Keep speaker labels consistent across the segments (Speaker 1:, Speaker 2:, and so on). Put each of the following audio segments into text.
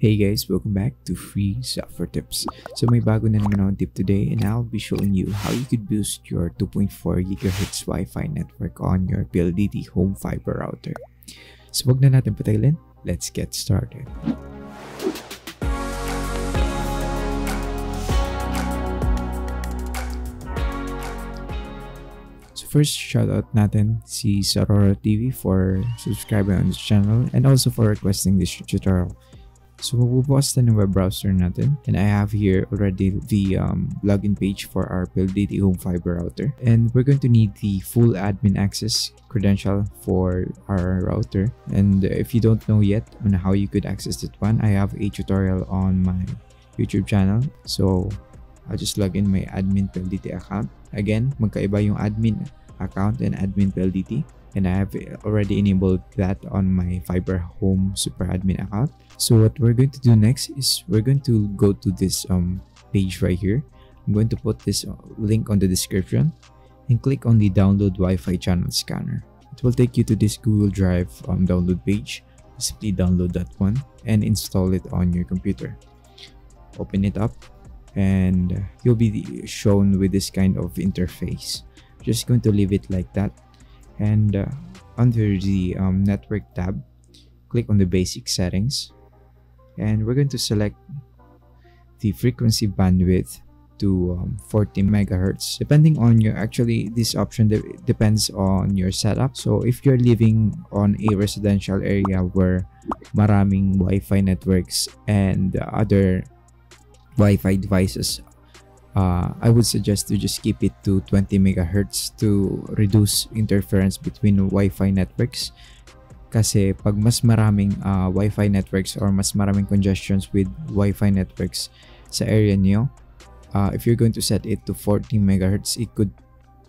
Speaker 1: Hey guys, welcome back to Free Software Tips. So may bago na naman akong tip today and I'll be showing you how you could boost your 2.4 GHz Wi-Fi network on your PLDT home fiber router. So wag na natin patagalin, let's get started. First, shoutout natin si Sarora TV for subscribing on this channel and also for requesting this tutorial. So magbubukas tayo ng web browser natin. And I have here already the um, login page for our PLDT home fiber router. And we're going to need the full admin access credential for our router. And if you don't know yet on how you could access that one I have a tutorial on my YouTube channel. So I'll just log in my admin PLDT account. Again magkaiba yung admin account and admin PLDT and I have already enabled that on my Fiberhome super admin account. So what we're going to do next is we're going to go to this um page right here. I'm going to put this link on the description and click on the download wi-fi channel scanner. It will take you to this google drive um, download page. Simply download that one and install it on your computer. Open it up and you'll be shown with this kind of interface just going to leave it like that. And uh, under the um, network tab click on the basic settings. And we're going to select the frequency bandwidth to um, 40 megahertz depending on your actually this option de depends on your setup. So if you're living on a residential area where maraming wi-fi networks and other wi-fi devices uh, I would suggest to just keep it to 20 megahertz to reduce interference between Wi-Fi networks. Kasi pag mas maraming uh, Wi-Fi networks or mas maraming congestions with Wi-Fi networks sa area niyo, uh, if you're going to set it to 40 megahertz, it could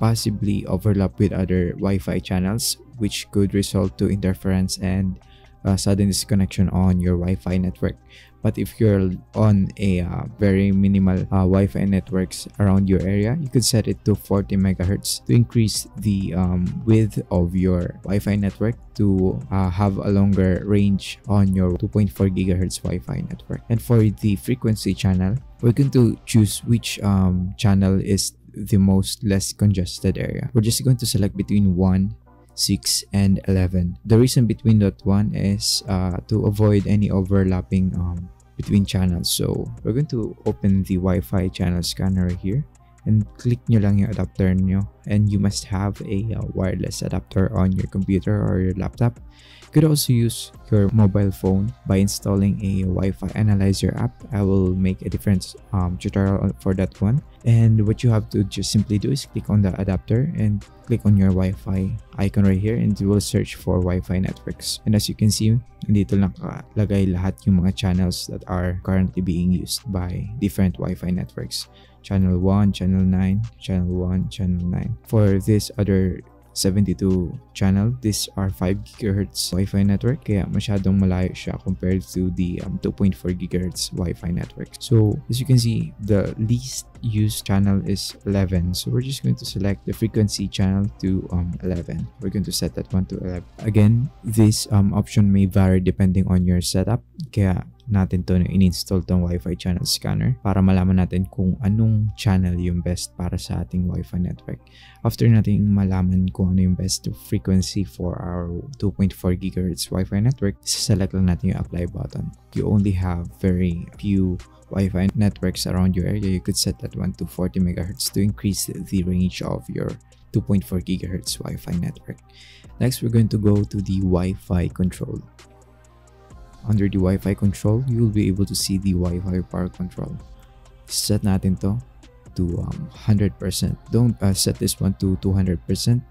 Speaker 1: possibly overlap with other Wi-Fi channels which could result to interference and uh, sudden disconnection on your Wi-Fi network. But if you're on a uh, very minimal uh, Wi-Fi networks around your area, you could set it to 40 megahertz to increase the um, width of your Wi-Fi network to uh, have a longer range on your 2.4 gigahertz Wi-Fi network. And for the frequency channel, we're going to choose which um, channel is the most less congested area. We're just going to select between 1 6 and 11 the reason between that one is uh, to avoid any overlapping um, between channels. So we're going to open the Wi-Fi channel scanner here and click nyo lang yung adapter nyo and you must have a uh, wireless adapter on your computer or your laptop. You could also use your mobile phone. By installing a Wi-Fi analyzer app I will make a different um, tutorial for that one. And what you have to just simply do is click on the adapter and click on your Wi-Fi icon right here and it will search for Wi-Fi networks. And as you can see dito nakalagay lahat yung mga channels that are currently being used by different Wi-Fi networks. Channel 1, channel 9, channel 1, channel 9. For this other 72 channel, these are 5 GHz Wi-Fi network kaya masyadong malayo siya compared to the um, 2.4 GHz Wi-Fi network. So as you can see, the least used channel is 11. So we're just going to select the frequency channel to um, 11. We're going to set that one to 11. Again, this um, option may vary depending on your setup. Kaya natin to in-install tong Wi-Fi channel scanner para malaman natin kung anong channel yung best para sa ating Wi-Fi network. After natin malaman kung ano yung best frequency for our 2.4 GHz Wi-Fi network, select lang natin yung apply button. You only have very few Wi-Fi networks around your area. You could set that one to 40 MHz to increase the range of your 2.4 GHz Wi-Fi network. Next, we're going to go to the Wi-Fi control under the Wi-Fi control, you will be able to see the Wi-Fi power control. Set natin to to um, 100%. Don't uh, set this one to 200%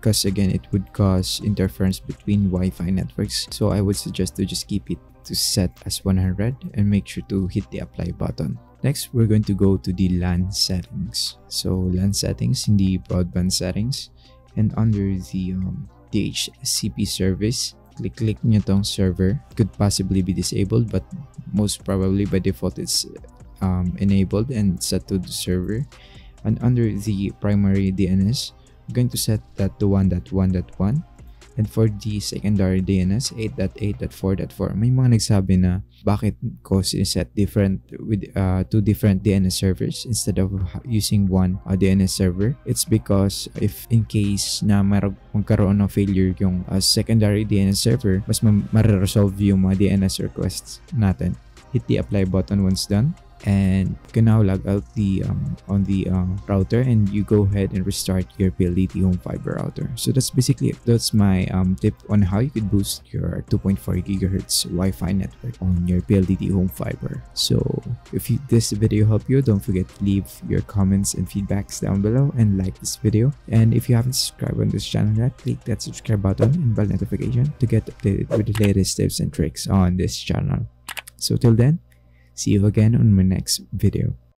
Speaker 1: because again, it would cause interference between Wi-Fi networks. So I would suggest to just keep it to set as 100 and make sure to hit the apply button. Next, we're going to go to the LAN settings. So LAN settings in the broadband settings and under the um, DHCP service, click-click nyo tong server. Could possibly be disabled but most probably by default it's um, enabled and set to the server. And under the primary DNS, I'm going to set that to 1.1.1 And for the secondary DNS 8.8.4.4, may mga nagsabi na bakit ko sineset different with uh, two different DNS servers instead of using one uh, DNS server. It's because if in case na magkaroon ng failure yung uh, secondary DNS server, mas ma- ma-resolve yung mga DNS requests natin. Hit the apply button once done and you can now log out the um, on the uh, router and you go ahead and restart your PLDT home fiber router. So that's basically it. That's my um, tip on how you could boost your 2.4 gigahertz Wi-Fi network on your PLDT home fiber. So if you, this video helped you don't forget to leave your comments and feedbacks down below and like this video. And if you haven't subscribed on this channel yet click that subscribe button and bell notification to get updated with the latest tips and tricks on this channel. So till then See you again on my next video.